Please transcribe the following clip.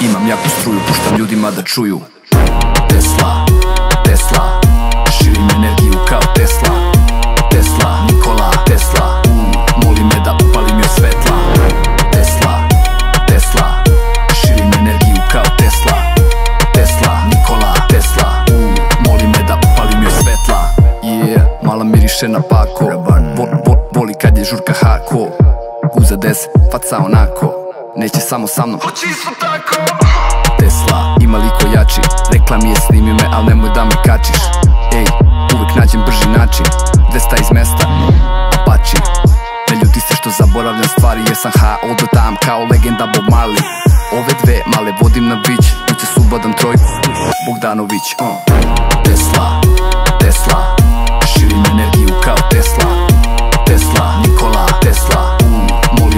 Imam jaku struju, puštam ljudima da čuju. Tesla, Tesla Širim energiju kao Tesla. Tesla, Nikola, Tesla mm, Moli me da upalim joj svetla. Tesla, Tesla Širim energiju kao Tesla. Tesla, Nikola, Tesla mm, Moli me da upalim joj svetla. Yeah, mala miriše na pako. Vo, vo, Voli kad je žurka hako. Guza des, faca onako Neće samo sa mnom. Tesla, ima liko jači. Rekla mi je snimi me, al nemoj da me kačiš. Ej, uvek nađem brži način. Desta iz mesta, Apache. Ne ljuti se što zaboravljam stvari Jer sam HO do tam kao legenda Bob Marley. Ove dve male vodim na bić Uće subadam trojku, Bogdanović uh.